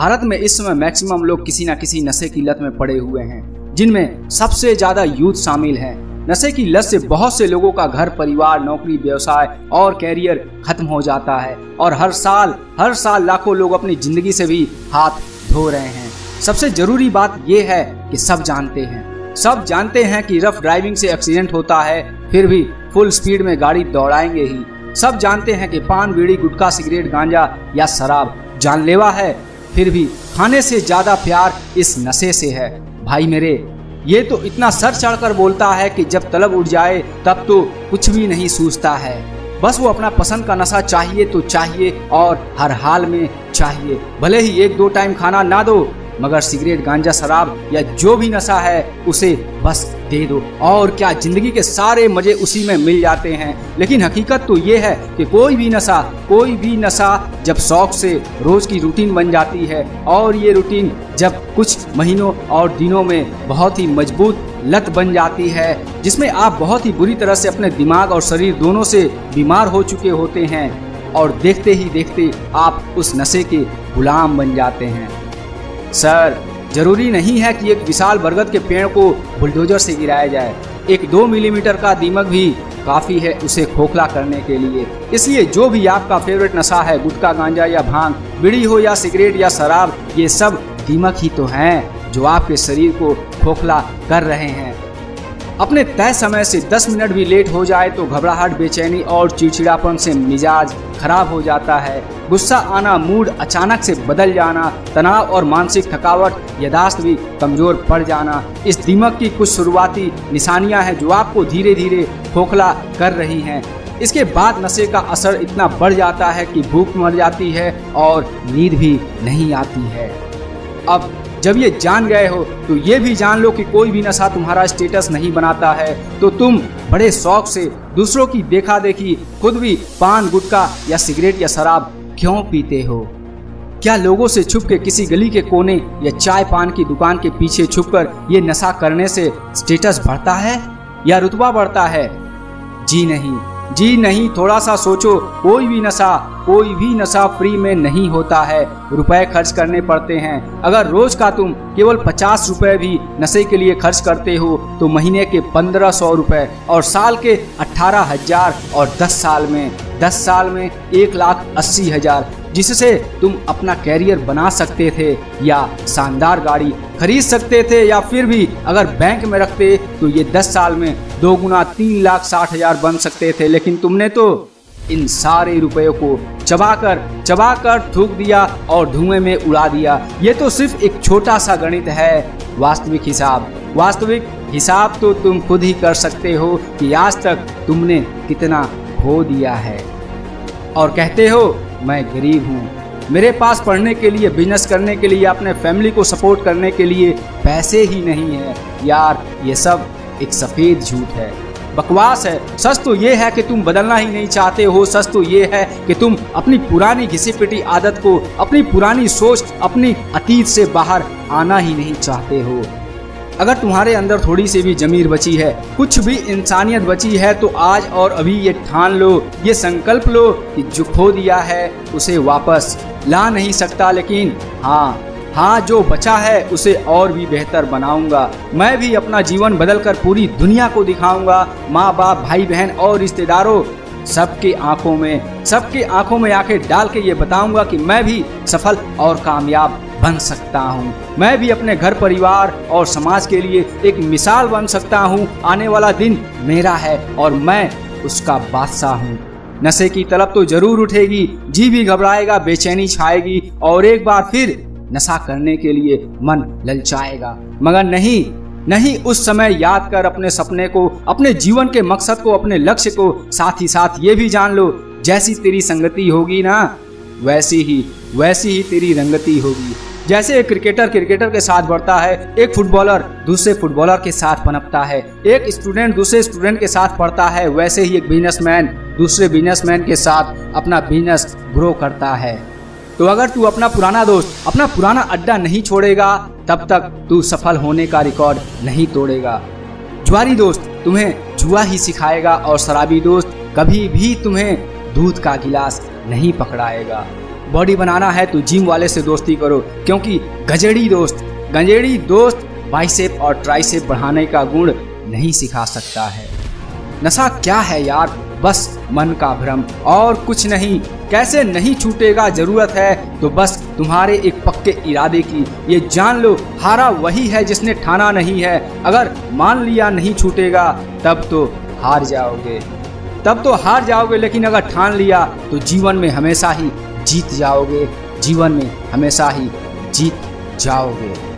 भारत में इस समय मैक्सिमम लोग किसी न किसी नशे की लत में पड़े हुए हैं, जिनमें सबसे ज़्यादा यूथ शामिल हैं। नशे की लत से बहुत से लोगों का घर, परिवार, नौकरी, व्यवसाय और कैरियर खत्म हो जाता है और हर साल हर साल लाखों लोग अपनी ज़िंदगी से भी हाथ धो रहे हैं। सबसे ज़रूरी बात यह है कि सब जानते हैं। सब जानते हैं कि रफ ड्राइविंग से एक्सीडेंट होता है, फिर भी फुल स्पीड में गाड़ी दौड़ाएँगे ही। सब जानते हैं कि पान, बीड़ी, गुटखा, सिगरेट, गांजा या शराब जानलेवा है फिर भी खाने से ज़्यादा प्यार इस नशे से है। भाई मेरे, ये तो इतना सर चढ़कर बोलता है कि जब तलब उठ जाए, तब तो कुछ भी नहीं सूझता है। बस वो अपना पसंद का नशा चाहिए तो चाहिए और हर हाल में चाहिए। भले ही एक दो टाइम खाना ना दो मगर सिगरेट, गांजा, शराब या जो भी नशा है, उसे बस दे दो। और क्या ज़िंदगी के सारे मज़े उसी में मिल जाते हैं? लेकिन हकीकत तो ये है कि कोई भी नशा, कोई भी नशा जब शौक से रोज की रूटीन बन जाती है, और ये रूटीन जब कुछ महीनों और दिनों में बहुत ही मज़बूत लत बन जाती है, जिसमें आप बहुत ही बुरी तरह से अपने दिमाग और शरीर दोनों से बीमार हो चुके होते हैं, और देखते ही देखते आप उस नशे के गुलाम बन जाते हैं। सर, ज़रूरी नहीं है कि एक विशाल बरगद के पेड़ को बुलडोजर से गिराया जाए। एक दो मिलीमीटर का दीमक भी काफ़ी है उसे खोखला करने के लिए। इसलिए जो भी आपका फेवरेट नशा है, गुटखा, गांजा या भाँग, बीड़ी हो या सिगरेट या शराब, ये सब दीमक ही तो हैं, जो आपके शरीर को खोखला कर रहे हैं। अपने तय समय से 10 मिनट भी लेट हो जाए तो घबराहट, बेचैनी और चिड़चिड़ापन से मिजाज खराब हो जाता है। गुस्सा आना, मूड अचानक से बदल जाना, तनाव और मानसिक थकावट, यदाश्त भी कमज़ोर पड़ जाना। इस दिमक की कुछ शुरुआती निशानियाँ हैं जो आपको धीरे धीरे खोखला कर रही हैं। इसके बाद नशे का असर इतना बढ़ जाता है कि भूख मर जाती है और नींद भी नहीं आती है। अब जब ये जान गए हो तो ये भी जान लो कि कोई भी नशा तुम्हारा स्टेटस नहीं बनाता है। तो तुम बड़े शौक से दूसरों की देखा देखी, खुद भी पान, गुटखा या सिगरेट या शराब क्यों पीते हो? क्या लोगों से छुप के किसी गली के कोने या चाय पान की दुकान के पीछे छुपकर ये नशा करने से स्टेटस बढ़ता है या रुतबा बढ़ता है? जी नहीं। जी नहीं थोड़ा सा सोचो, कोई भी नशा, कोई भी नशा फ्री में नहीं होता है। रुपए खर्च करने पड़ते हैं। अगर रोज का तुम केवल पचास रुपए भी नशे के लिए खर्च करते हो तो महीने के पंद्रह सौ रुपए और साल के अठारह हज़ार और दस साल में, दस साल में एक लाख अस्सी हज़ार, जिससे तुम अपना कैरियर बना सकते थे या शानदार गाड़ी खरीद सकते थे या फिर भी अगर बैंक में रखते तो ये दस साल में दो गुना तीन लाख साठ हज़ार बन सकते थे, लेकिन तुमने तो इन सारे रुपयों को चबाकर चबाकर थूक दिया और धुएँ में उड़ा दिया। ये तो सिर्फ़ एक छोटा सा गणित है। वास्तविक हिसाब। वास्तविक हिसाब तो तुम खुद ही कर सकते हो कि आज तक तुमने कितना खो दिया है। और कहते हो, मैं गरीब हूँ। मेरे पास पढ़ने के लिए, बिज़नेस करने के लिए, अपने फैमिली को सपोर्ट करने के लिए पैसे ही नहीं है। यार, ये सब एक सफ़ेद झूठ है। बकवास है। सच तो ये है कि तुम बदलना ही नहीं चाहते हो। सच तो ये है कि तुम अपनी पुरानी घिसी पिटी आदत को, अपनी पुरानी सोच, अपनी अतीत से बाहर आना ही नहीं चाहते हो। अगर तुम्हारे अंदर थोड़ी सी भी जमीर बची है, कुछ भी इंसानियत बची है तो आज और अभी ये ठान लो, ये संकल्प लो कि जो खो दिया है, उसे वापस ला नहीं सकता। लेकिन हाँ हाँ जो बचा है उसे और भी बेहतर बनाऊँगा। मैं भी अपना जीवन बदलकर पूरी दुनिया को दिखाऊँगा। माँ बाप भाई बहन और रिश्तेदारों, सबके आँखों में, सबके आँखों में आँखें डाल के ये बताऊँगा कि मैं भी सफल और कामयाब बन सकता हूँ। मैं भी अपने घर परिवार और समाज के लिए एक मिसाल बन सकता हूँ। आने वाला दिन मेरा है और मैं उसका बादशाह हूँ। नशे की तलब तो ज़रूर उठेगी, जी भी घबराएगा, बेचैनी छाएगी और एक बार फिर नशा करने के लिए मन ललचाएगा। मगर नहीं नहीं उस समय याद कर अपने सपने को, अपने जीवन के मकसद को, अपने लक्ष्य को। साथ ही साथ ये भी जान लो, जैसी तेरी संगति होगी ना, वैसी ही वैसी ही तेरी रंगति होगी। जैसे एक क्रिकेटर क्रिकेटर के साथ बढ़ता है, एक फुटबॉलर दूसरे फुटबॉलर के साथ पनपता है, एक स्टूडेंट दूसरे स्टूडेंट के साथ पढ़ता है, वैसे ही एक बिजनेसमैन दूसरे बिजनेसमैन के साथ अपना बिज़नेस ग्रो करता है। तो अगर तू अपना पुराना दोस्त, अपना पुराना अड्डा नहीं छोड़ेगा, तब तक तू सफल होने का रिकॉर्ड नहीं तोड़ेगा। जुआरी दोस्त तुम्हें जुआ ही सिखाएगा और शराबी दोस्त कभी भी तुम्हें दूध का गिलास नहीं पकड़ाएगा। बॉडी बनाना है तो जिम वाले से दोस्ती करो, क्योंकि गजेड़ी दोस्त, गंजेड़ी दोस्त बाइसेप और ट्राइसेप बढ़ाने का गुण नहीं सिखा सकता है। नशा क्या है यार? बस मन का भ्रम और कुछ नहीं। कैसे नहीं छूटेगा ज़रूरत है? तो बस तुम्हारे एक पक्के इरादे की। ये जान लो, हारा वही है जिसने ठाना नहीं है। अगर मान लिया नहीं छूटेगा, तब तो हार जाओगे। तब तो हार जाओगे, लेकिन अगर ठान लिया तो जीवन में हमेशा ही जीत जाओगे। जीवन में हमेशा ही जीत जाओगे।